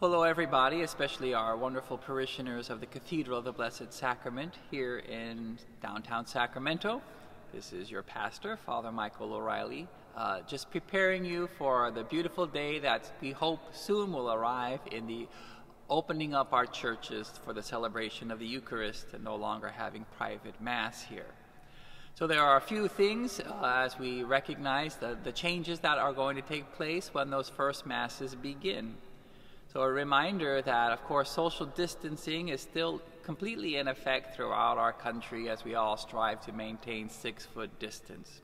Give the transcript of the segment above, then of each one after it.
Hello, everybody, especially our wonderful parishioners of the Cathedral of the Blessed Sacrament here in downtown Sacramento. This is your pastor, Father Michael O'Reilly, uh, just preparing you for the beautiful day that we hope soon will arrive in the opening up our churches for the celebration of the Eucharist and no longer having private Mass here. So there are a few things uh, as we recognize the, the changes that are going to take place when those first Masses begin. So a reminder that, of course, social distancing is still completely in effect throughout our country as we all strive to maintain six-foot distance.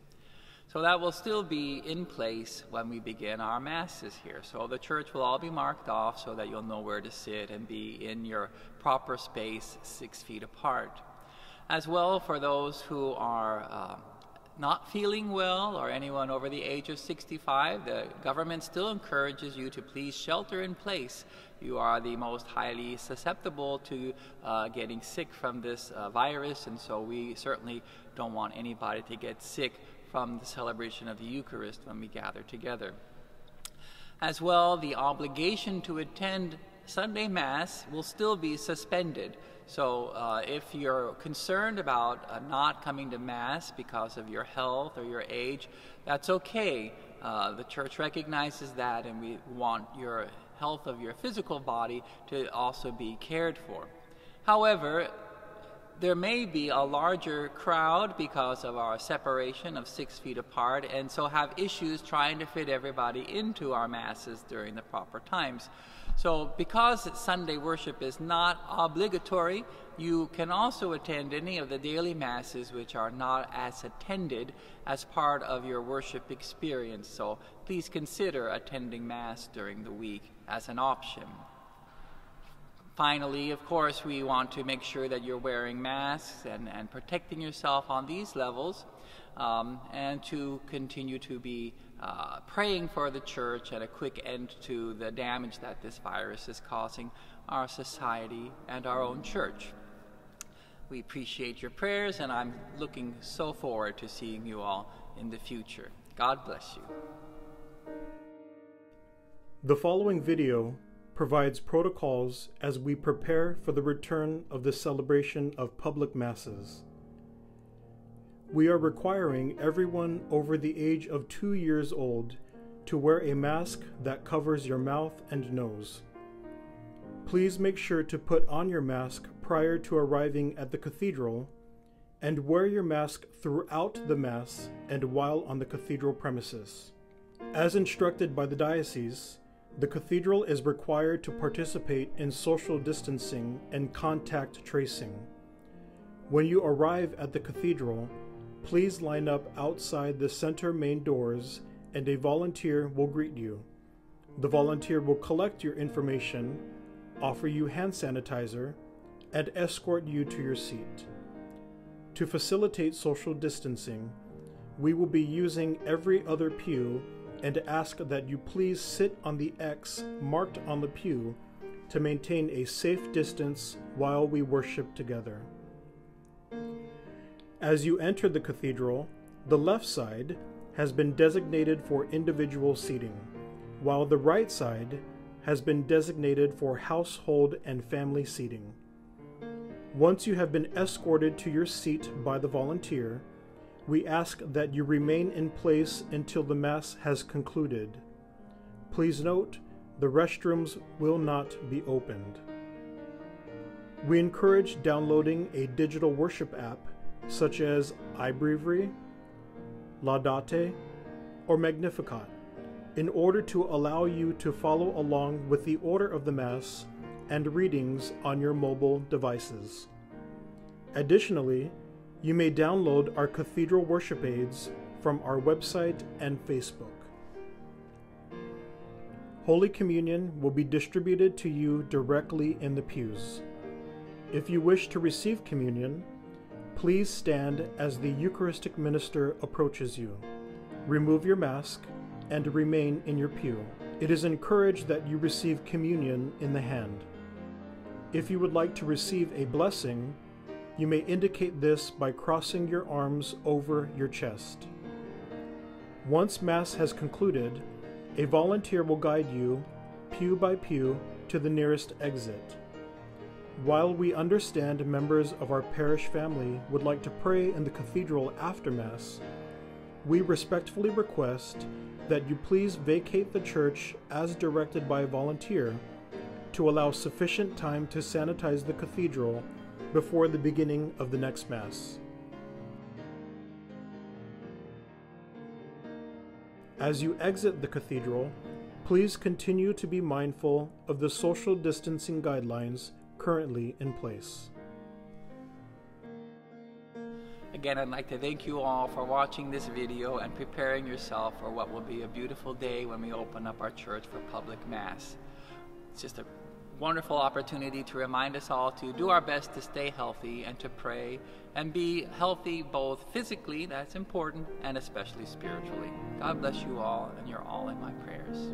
So that will still be in place when we begin our masses here. So the church will all be marked off so that you'll know where to sit and be in your proper space six feet apart. As well for those who are uh, not feeling well or anyone over the age of 65, the government still encourages you to please shelter in place. You are the most highly susceptible to uh, getting sick from this uh, virus, and so we certainly don't want anybody to get sick from the celebration of the Eucharist when we gather together. As well, the obligation to attend Sunday Mass will still be suspended. So uh, if you're concerned about uh, not coming to Mass because of your health or your age, that's okay. Uh, the church recognizes that, and we want your health of your physical body to also be cared for. However, there may be a larger crowd because of our separation of six feet apart, and so have issues trying to fit everybody into our masses during the proper times. So, because Sunday worship is not obligatory, you can also attend any of the daily masses which are not as attended as part of your worship experience. So, please consider attending Mass during the week as an option. Finally, of course, we want to make sure that you're wearing masks and, and protecting yourself on these levels um, and to continue to be uh, praying for the church and a quick end to the damage that this virus is causing our society and our own church. We appreciate your prayers, and I'm looking so forward to seeing you all in the future. God bless you. The following video provides protocols as we prepare for the return of the celebration of public masses. We are requiring everyone over the age of two years old to wear a mask that covers your mouth and nose. Please make sure to put on your mask prior to arriving at the cathedral and wear your mask throughout the Mass and while on the cathedral premises. As instructed by the diocese, the cathedral is required to participate in social distancing and contact tracing. When you arrive at the cathedral, please line up outside the center main doors and a volunteer will greet you. The volunteer will collect your information, offer you hand sanitizer, and escort you to your seat. To facilitate social distancing, we will be using every other pew and ask that you please sit on the X marked on the pew to maintain a safe distance while we worship together. As you enter the cathedral, the left side has been designated for individual seating, while the right side has been designated for household and family seating. Once you have been escorted to your seat by the volunteer, we ask that you remain in place until the Mass has concluded. Please note, the restrooms will not be opened. We encourage downloading a digital worship app such as iBreviary, Laudate, or Magnificat in order to allow you to follow along with the order of the Mass and readings on your mobile devices. Additionally, you may download our Cathedral Worship Aids from our website and Facebook. Holy Communion will be distributed to you directly in the pews. If you wish to receive communion, please stand as the Eucharistic minister approaches you. Remove your mask and remain in your pew. It is encouraged that you receive communion in the hand. If you would like to receive a blessing, you may indicate this by crossing your arms over your chest. Once Mass has concluded, a volunteer will guide you pew by pew to the nearest exit. While we understand members of our parish family would like to pray in the cathedral after Mass, we respectfully request that you please vacate the church as directed by a volunteer to allow sufficient time to sanitize the cathedral before the beginning of the next Mass. As you exit the cathedral, please continue to be mindful of the social distancing guidelines currently in place. Again, I'd like to thank you all for watching this video and preparing yourself for what will be a beautiful day when we open up our church for public Mass. It's just a wonderful opportunity to remind us all to do our best to stay healthy and to pray and be healthy both physically, that's important, and especially spiritually. God bless you all, and you're all in my prayers.